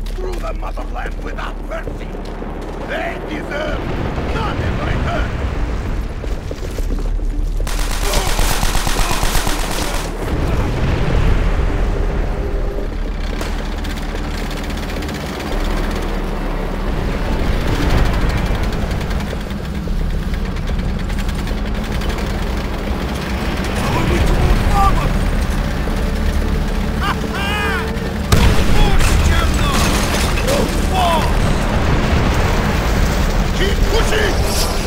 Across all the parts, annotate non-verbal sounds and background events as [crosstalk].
through the motherland without mercy. They deserve Keep pushing!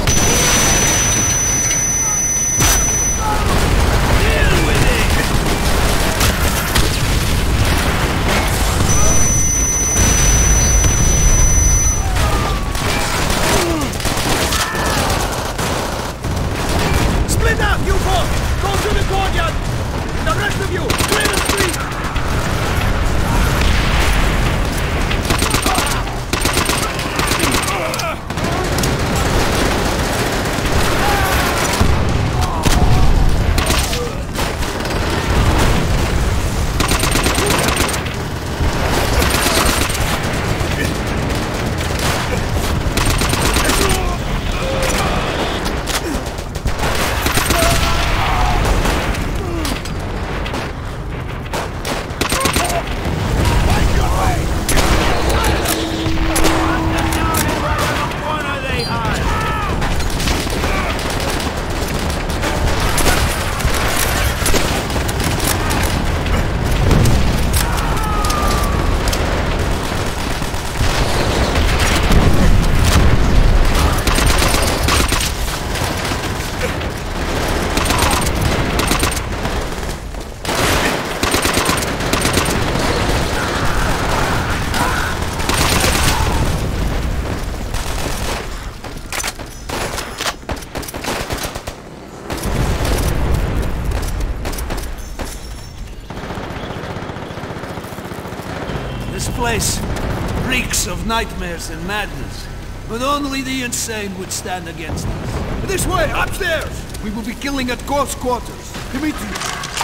Nightmares and madness. But only the insane would stand against us. This way, upstairs! We will be killing at close quarters. Dimitri,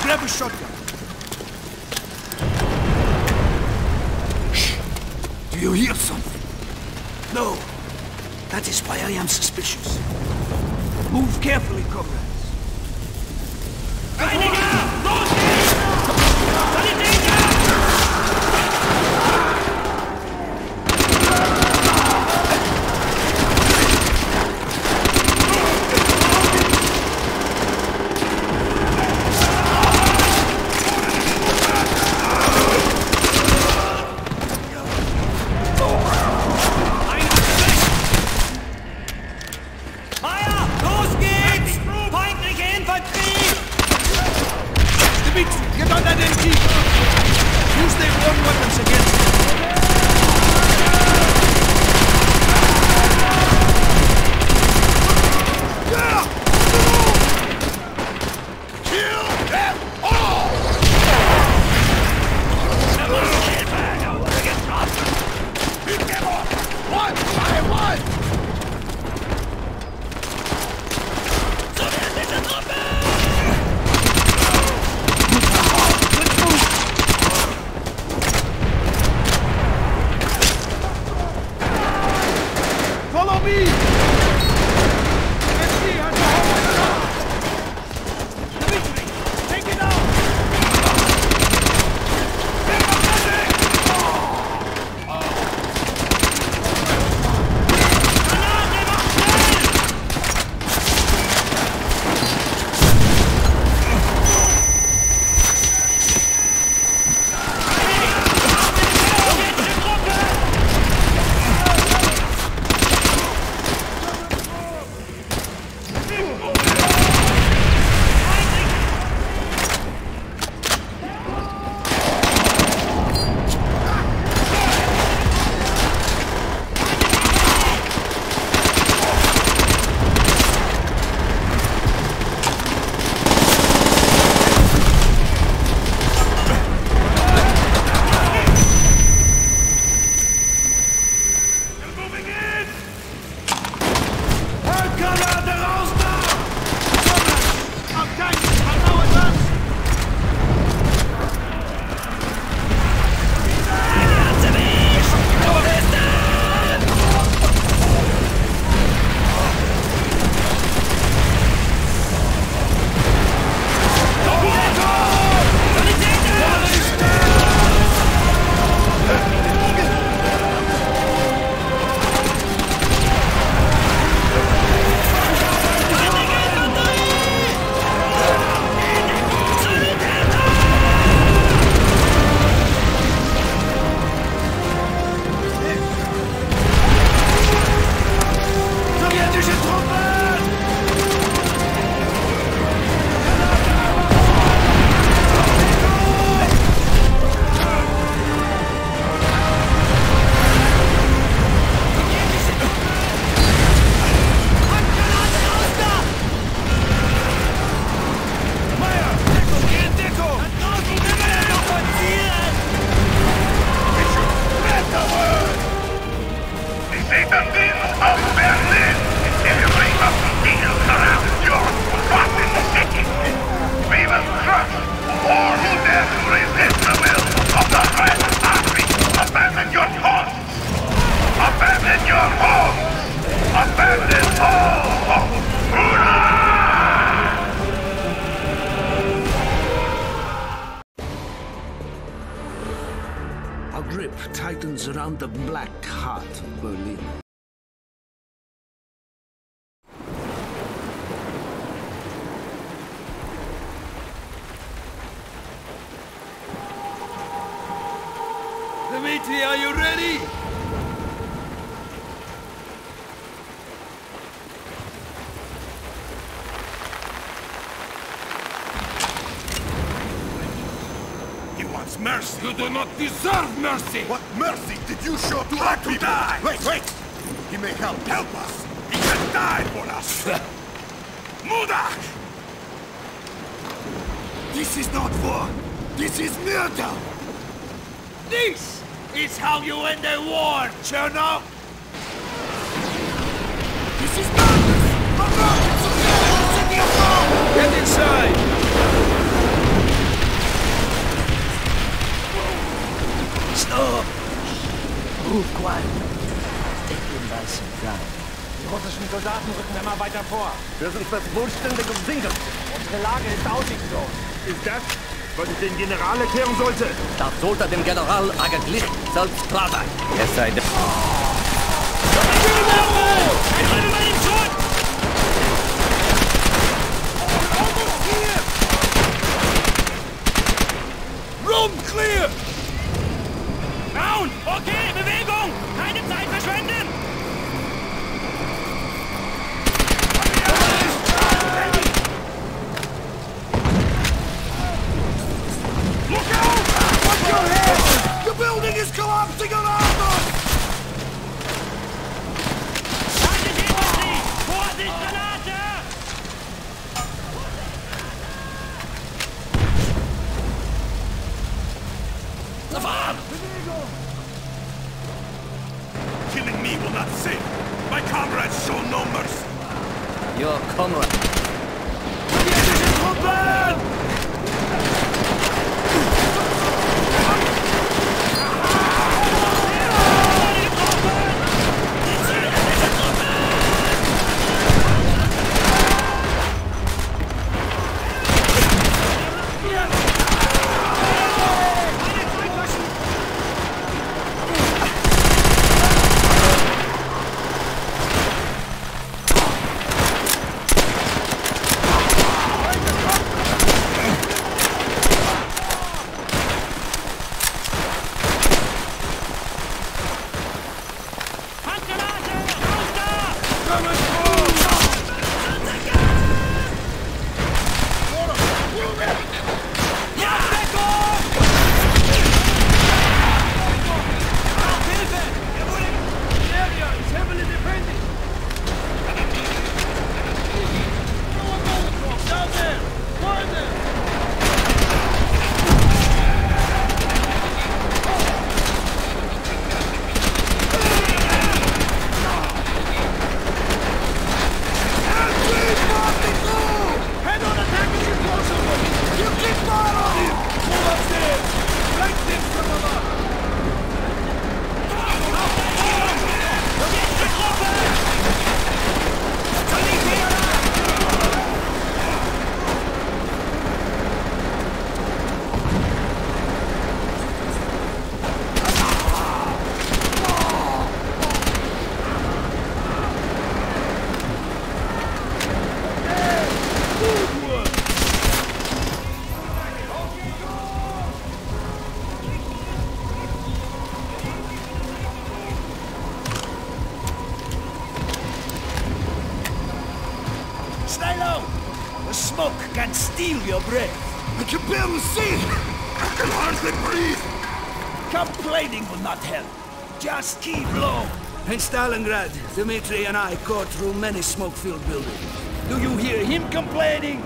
grab a shotgun. Shh! Do you hear something? No. That is why I am suspicious. Move carefully, comrades. Mercy. You do not deserve mercy. What mercy did you show to our people? Die. Wait, wait. He may help. Help us. He can die for us. [laughs] Mudak! This is not war. This is murder. This is how you end a war, Cherno! This is madness! Get inside! Stop! Move quiet. Take him by surprise. Die russischen Soldaten rücken immer weiter vor. Wir sind fast vollständig umsingelt. Unsere Lage ist aussichtslos. Ist das, was ich den General erklären sollte? Das sollte dem General eigentlich selbst klar sein. Es sei denn... Halten Stay low! The smoke can steal your breath. I can barely see. I can hardly breathe. Complaining will not help. Just keep low. In Stalingrad, Dimitri and I go through many smoke-filled buildings. Do you hear him complaining?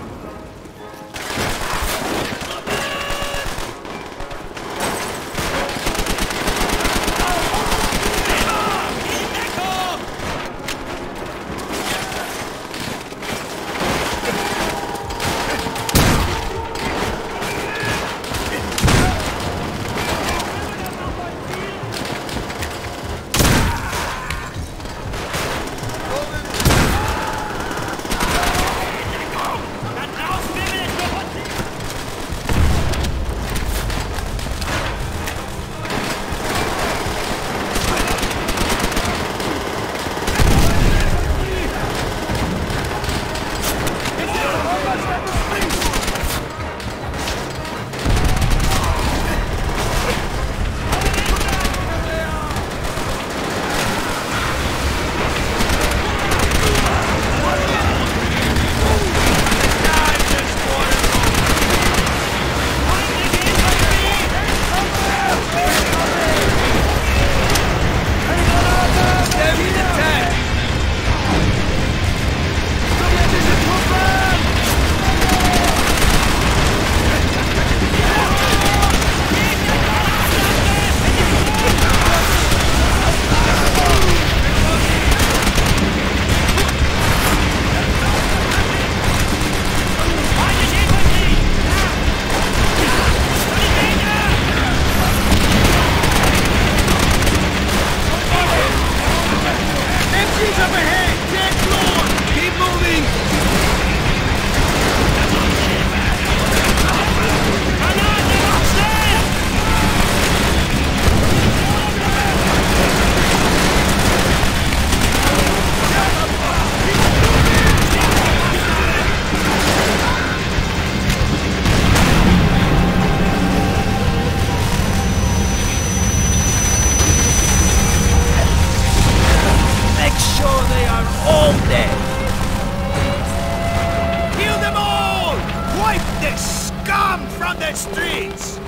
Streets!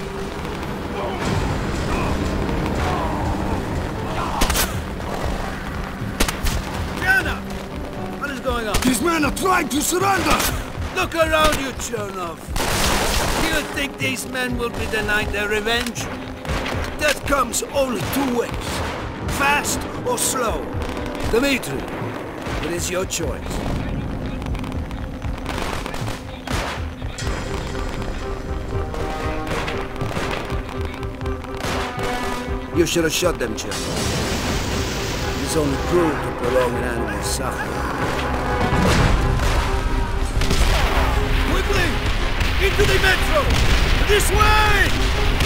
Chernov! What is going on? These men are trying to surrender! Look around you, Chernov. Do you think these men will be denied their revenge? That comes only two ways. Fast or slow. Dimitri, it is your choice. You should have shot them, Chernov. It is only cruel to prolong an animal's suffering. Quickly! Into the metro! This way!